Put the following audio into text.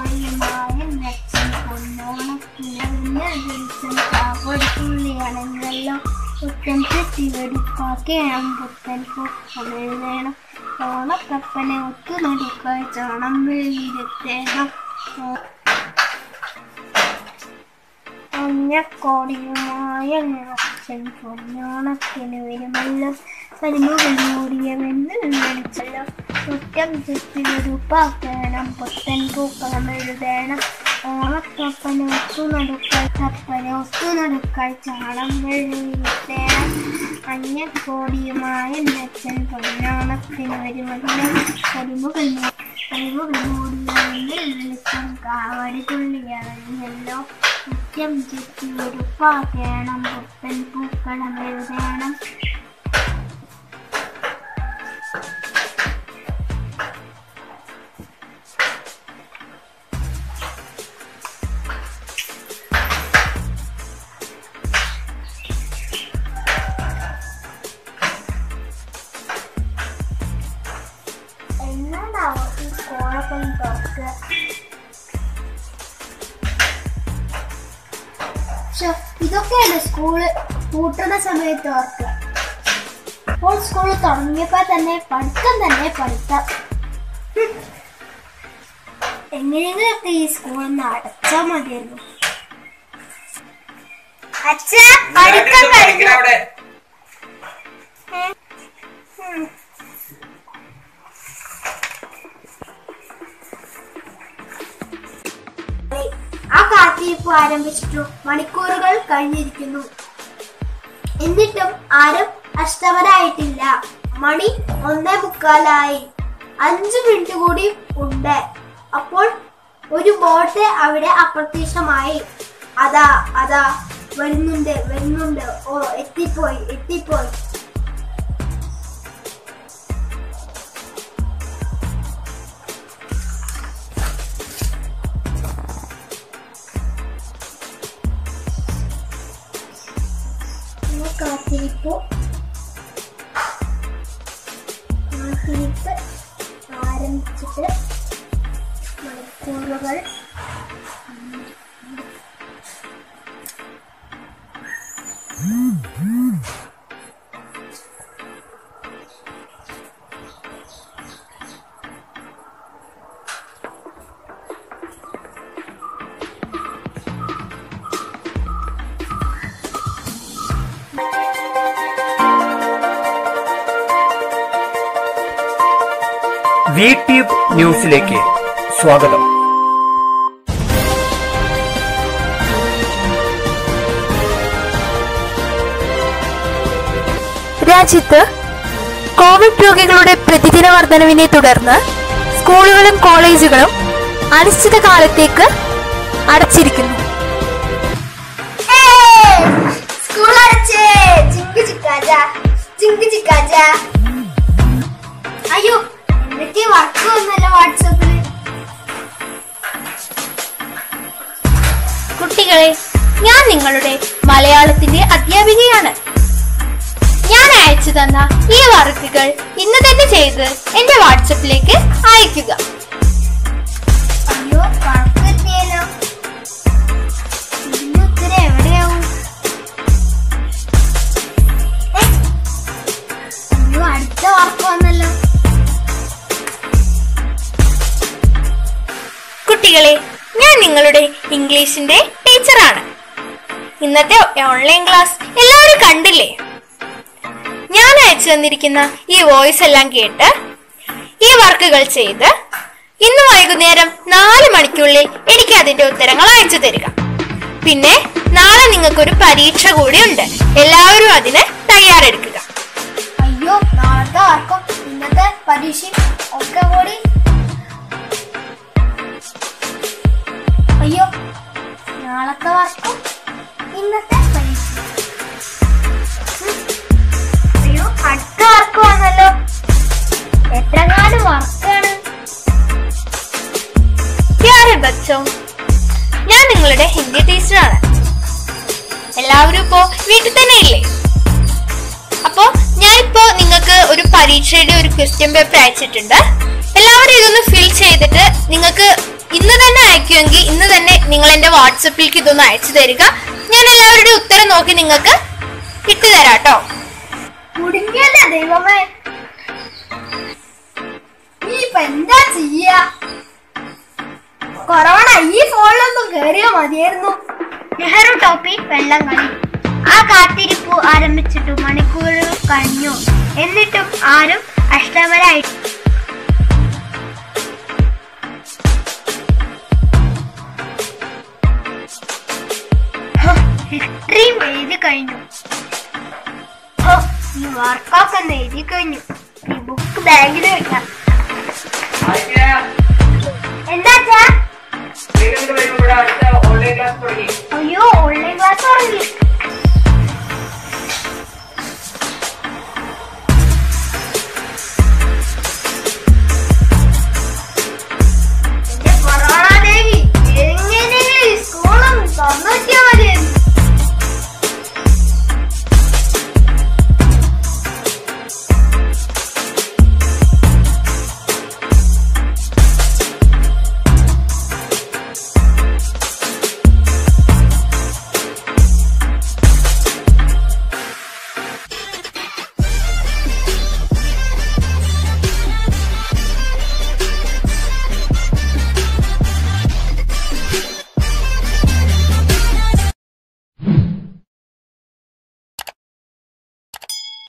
കോഴിയുമായ ലക്ഷം കൊന്നോണക്കിളന്ന് വിളിച്ചും കാവടിക്കുള്ളിയാണെന്നല്ലോ പുത്തൻ ചെത്തിവെടിപ്പാക്കി അമ്പുത്തൻ പൂക്കണം ഓണക്കപ്പനെ ഒത്തുനടുക്കായി ചാണം വെളിയിലെത്തേണം മഞ്ഞക്കോടിയുമായ ലക്ഷൻ പൊന്നോണക്കിന് വരുമല്ലോ വരുമ്പോൾ വെളിയോടിയവെന്ന് വിളിച്ചല്ലോ കുറ്റം ചെത്തി വെറുപ്പാക്കണം പുത്തൻ പൂക്കളം എഴുതണം. ഓണക്കപ്പനെ ഒത്തുനടുക്കായി കപ്പനെ ഒത്തുനടുക്കായി ചാണം വെളിയിലെത്തേണം മഞ്ഞക്കോടിയുമായ അച്ഛൻ പൊന്നോണത്തിന് വരുമല്ലോ കരിമുകൾ കരിമുകൾ മൂടിയാണെങ്കിൽ കാവടി തുള്ളിയറിഞ്ഞല്ലോ കുറ്റം ചെത്തി വെറുപ്പാക്കണം പുത്തൻ തുറക്കുക ശ്ശോ, ഇതൊക്കെയാണ് സ്കൂൾ കൂട്ടുന്ന സമയത്ത് ഓർക്കുക. അപ്പോൾ സ്കൂൾ തുടങ്ങിയപ്പോൾ തന്നെ പഠിത്തം തന്നെ പഠിത്തം. എങ്ങനെയെങ്കിലൊക്കെ ഈ സ്കൂളിൽ നിന്ന് അടച്ചാൽ മതിയായിരുന്നു. അച്ഛ പഠിത്തം കഴിഞ്ഞു. ആരംഭിച്ചിട്ടു മണിക്കൂറുകൾ കഴിഞ്ഞിരിക്കുന്നു. എന്നിട്ടും ആരും അഷ്ടമരായിട്ടില്ല മണി ഒന്നേ മുക്കാലായി. അഞ്ചു മിനിറ്റ് കൂടി ഉണ്ട്. അപ്പോൾ ഒരു ബോട്ട് അവിടെ അപ്രത്യക്ഷമായി. അതാ അതാ വരുന്നുണ്ട് വരുന്നുണ്ട്. ഓ എത്തിപ്പോയി എത്തിപ്പോയി. കാത്തിരിപ്പ് ആരംഭിച്ചിട്ട് മണിക്കൂറുകൾ വി ട്യൂബ് ന്യൂസിലേക്ക് സ്വാഗതം. രാജ്യത്ത് കോവിഡ് രോഗികളുടെ പ്രതിദിന വർധനവിനെ തുടർന്ന് സ്കൂളുകളും കോളേജുകളും അനിശ്ചിത കാലത്തേക്ക് അടച്ചിരിക്കുന്നു. സ്കൂൾ അടച്ചേ! ചിങ്ക് ചിക്കാജ ചിങ്ക് ചിക്കാജ കുട്ടികളെ ഞാൻ നിങ്ങളുടെ മലയാളത്തിന്റെ അധ്യാപികയാണ്. ഞാൻ അയച്ചു തന്ന ഈ വർക്കുകൾ ഇന്ന് തന്നെ ചെയ്ത് എന്റെ വാട്സപ്പിലേക്ക് അയക്കുക അയ്യോ ഇംഗ്ലീഷിന്റെ ടീച്ചറാണ്. ഇന്നത്തെ ഓൺലൈൻ ക്ലാസ് എല്ലാവരും കണ്ടില്ലേ? ഞാൻ അയച്ചു തന്നിരിക്കുന്ന ഈ വോയിസ് എല്ലാം കേട്ട് ഈ വർക്കുകൾ ചെയ്ത് ഇന്ന് വൈകുന്നേരം നാല് മണിക്കുള്ളിൽ എനിക്ക് അതിന്റെ ഉത്തരങ്ങൾ അയച്ചു തരിക. പിന്നെ നാളെ നിങ്ങൾക്കൊരു പരീക്ഷ കൂടിയുണ്ട്. എല്ലാവരും അതിന് തയ്യാറെടുക്കുക. അയ്യോ നാളത്തെ വർക്കും ഇന്നത്തെ പരീക്ഷയും ഒക്കെ കൂടി. അയ്യോ നാളത്തെ വർക്കും ഇന്നത്തെ അടുത്ത വർക്ക് വന്നല്ലോ. എത്രങ്ങാനും വർക്കാണ്? ഞാൻ നിങ്ങളുടെ ഹിന്ദി ടീച്ചറാണ്. എല്ലാവരും ഇപ്പോ വീട്ടിൽ തന്നെ ഇല്ലേ അപ്പോ ഞാനിപ്പോ നിങ്ങൾക്ക് ഒരു പരീക്ഷയുടെ ഒരു ക്വസ്റ്റ്യൻ പേപ്പർ അയച്ചിട്ടുണ്ട്. എല്ലാവരും ഇതൊന്ന് ഫിൽ ചെയ്തിട്ട് വാട്സപ്പിലേക്ക് ഇതൊന്ന് അയച്ചു തരിക. ഞാൻ എല്ലാവരുടെയും ഉത്തരം നോക്കി നിങ്ങൾക്ക് ഇട്ടു തരാം കേട്ടോ കുടുങ്ങിയല്ലേ ദൈവമേ എന്താ ചെയ്യ? കൊറോണ ഈ ഫോണിലൊന്നും കേറിയാ മതിയായിരുന്നു. നെഹ്റു ടോപ്പി വെള്ളം കളി. ആ കാത്തിരിപ്പ് ആരംഭിച്ചിട്ടു മണിക്കൂറുകൾ കഴിഞ്ഞു. എന്നിട്ടും ആരും അഷ്ടമരായി വർക്കൊക്കെ ഒന്ന് ഈ ബുക്ക് ബാഗിൽ വെക്കാം